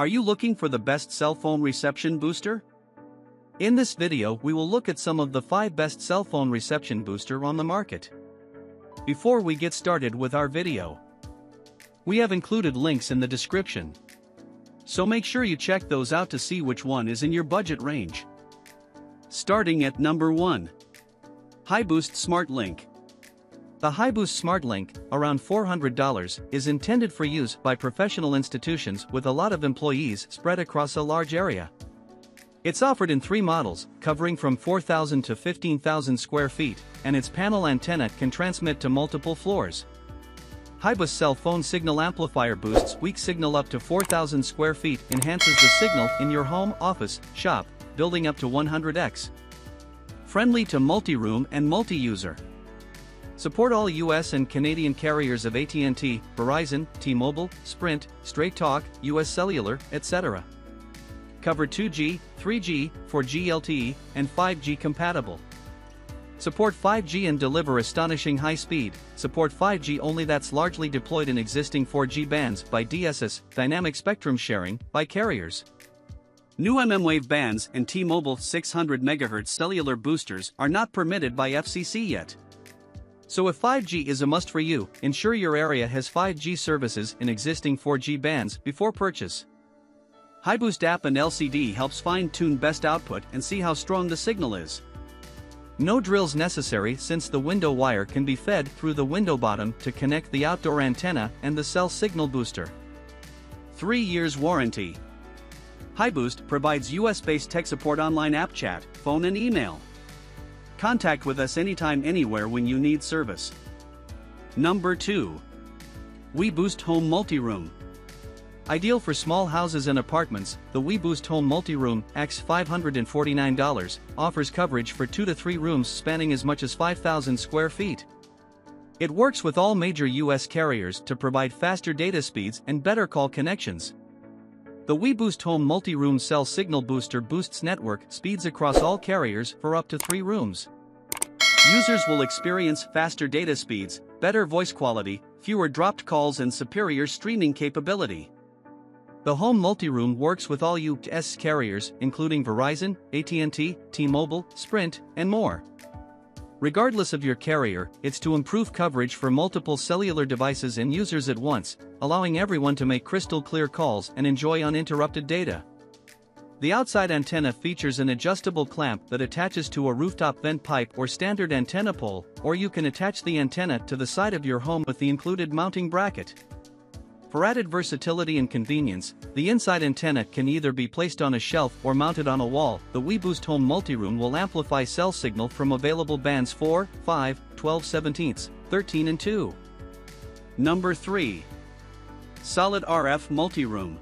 Are you looking for the best cell phone reception booster? In this video we will look at some of the 5 best cell phone reception booster on the market. Before we get started with our video, we have included links in the description. So make sure you check those out to see which one is in your budget range. Starting at number 1. HiBoost Smart Link. The HiBoost SmartLink, around $400, is intended for use by professional institutions with a lot of employees spread across a large area. It's offered in three models, covering from 4,000 to 15,000 square feet, and its panel antenna can transmit to multiple floors. HiBoost cell phone signal amplifier boosts weak signal up to 4,000 square feet enhances the signal in your home, office, shop, building up to 100x. Friendly to multi-room and multi-user. Support all US and Canadian carriers of AT&T, Verizon, T-Mobile, Sprint, Straight Talk, US Cellular, etc. Cover 2G, 3G, 4G LTE, and 5G compatible. Support 5G and deliver astonishing high speed. Support 5G only that's largely deployed in existing 4G bands by DSS, dynamic spectrum sharing, by carriers. New mmWave bands and T-Mobile 600 MHz cellular boosters are not permitted by FCC yet. So if 5G is a must for you, ensure your area has 5G services in existing 4G bands before purchase. HiBoost app and LCD helps fine-tune best output and see how strong the signal is. No drills necessary since the window wire can be fed through the window bottom to connect the outdoor antenna and the cell signal booster. 3 years warranty. HiBoost provides US-based tech support online app chat, phone and email. Contact with us anytime anywhere when you need service. Number 2. WeBoost Home Multi-Room. Ideal for small houses and apartments, the WeBoost Home Multi-Room X $549 offers coverage for 2 to 3 rooms spanning as much as 5,000 square feet. It works with all major US carriers to provide faster data speeds and better call connections. The WeBoost Home Multi-Room Cell Signal Booster boosts network speeds across all carriers for up to 3 rooms. Users will experience faster data speeds, better voice quality, fewer dropped calls and superior streaming capability. The Home Multi-Room works with all US carriers including Verizon, AT&T, T-Mobile, Sprint, and more. Regardless of your carrier, it's to improve coverage for multiple cellular devices and users at once, allowing everyone to make crystal clear calls and enjoy uninterrupted data. The outside antenna features an adjustable clamp that attaches to a rooftop vent pipe or standard antenna pole, or you can attach the antenna to the side of your home with the included mounting bracket. For added versatility and convenience, the inside antenna can either be placed on a shelf or mounted on a wall. The WeBoost Home Multiroom will amplify cell signal from available bands 4, 5, 12 17, 13 and 2. Number 3. Solid RF Multiroom.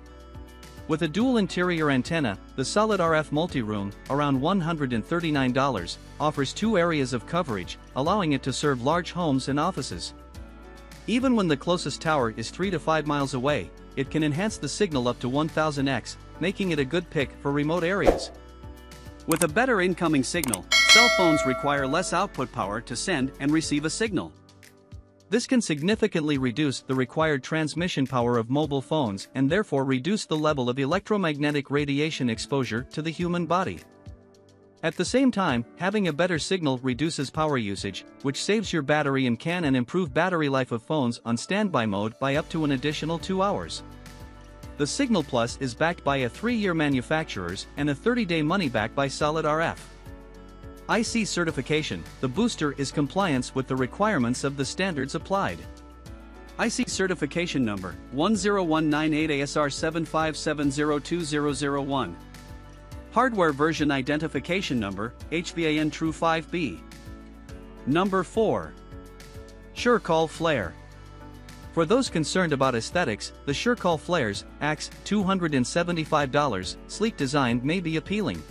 With a dual interior antenna, the Solid RF Multiroom, around $139, offers two areas of coverage, allowing it to serve large homes and offices. Even when the closest tower is 3 to 5 miles away, it can enhance the signal up to 1000x, making it a good pick for remote areas. With a better incoming signal, cell phones require less output power to send and receive a signal. This can significantly reduce the required transmission power of mobile phones and therefore reduce the level of electromagnetic radiation exposure to the human body. At the same time, having a better signal reduces power usage, which saves your battery and can and improve battery life of phones on standby mode by up to an additional 2 hours. The Signal Plus is backed by a 3-year manufacturer's and a 30-day money back by Solid RF. IC certification, the booster is compliance with the requirements of the standards applied. IC certification number 10198ASR757020001. Hardware version identification number, HVAN True 5B. Number 4. SureCall Flare. For those concerned about aesthetics, the SureCall Flares, AX, $275, sleek design may be appealing.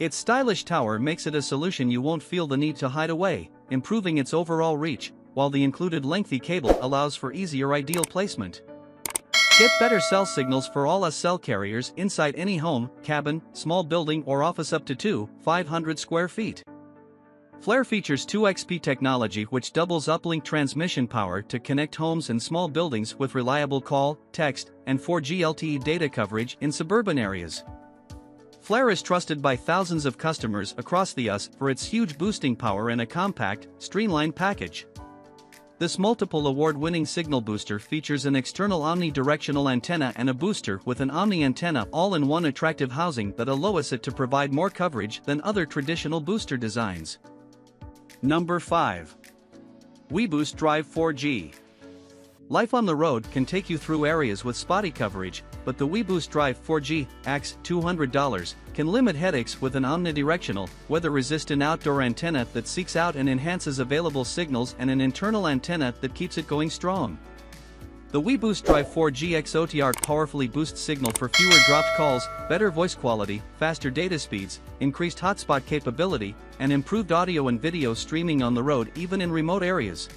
Its stylish tower makes it a solution you won't feel the need to hide away, improving its overall reach, while the included lengthy cable allows for easier ideal placement. Get better cell signals for all us cell carriers inside any home, cabin, small building or office up to 2, 500 square feet. Flare features 2XP technology which doubles uplink transmission power to connect homes and small buildings with reliable call, text, and 4G LTE data coverage in suburban areas. Flare is trusted by thousands of customers across the US for its huge boosting power and a compact, streamlined package. This multiple award-winning signal booster features an external omnidirectional antenna and a booster with an omni antenna all in one attractive housing that allows it to provide more coverage than other traditional booster designs. Number 5. WeBoost Drive 4G. Life on the road can take you through areas with spotty coverage, but the WeBoost Drive 4G, AX $200, can limit headaches with an omnidirectional, weather-resistant outdoor antenna that seeks out and enhances available signals and an internal antenna that keeps it going strong. The WeBoost Drive 4G X OTR powerfully boosts signal for fewer dropped calls, better voice quality, faster data speeds, increased hotspot capability, and improved audio and video streaming on the road even in remote areas.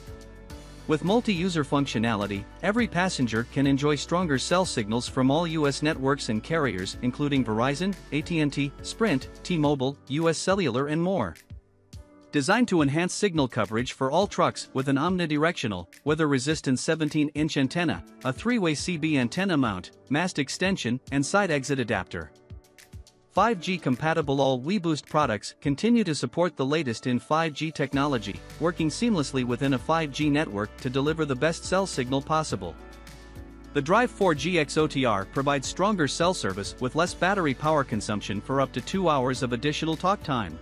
With multi-user functionality, every passenger can enjoy stronger cell signals from all US networks and carriers including Verizon, AT&T, Sprint, T-Mobile, US Cellular and more designed to enhance signal coverage for all trucks with an omnidirectional, weather-resistant 17-inch antenna, a three-way CB antenna mount, mast extension, and side exit adapter. 5G compatible all WeBoost products continue to support the latest in 5G technology, working seamlessly within a 5G network to deliver the best cell signal possible. The Drive 4G XOTR provides stronger cell service with less battery power consumption for up to 2 hours of additional talk time.